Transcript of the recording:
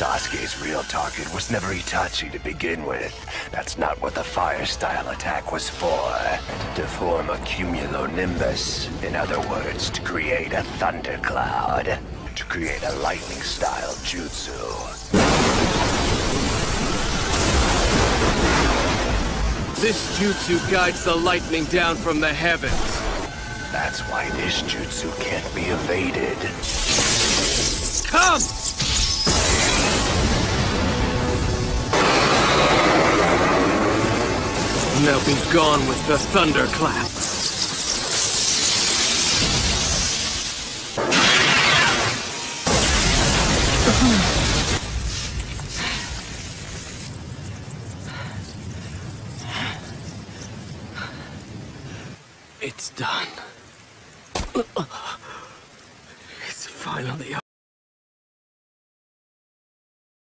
Sasuke's real target was never Itachi to begin with. That's not what the fire style attack was for. To form a cumulonimbus. In other words, to create a thundercloud. To create a lightning style jutsu. This jutsu guides the lightning down from the heavens. That's why this jutsu can't be evaded. Come! Be gone with the thunderclap. It's done. It's finally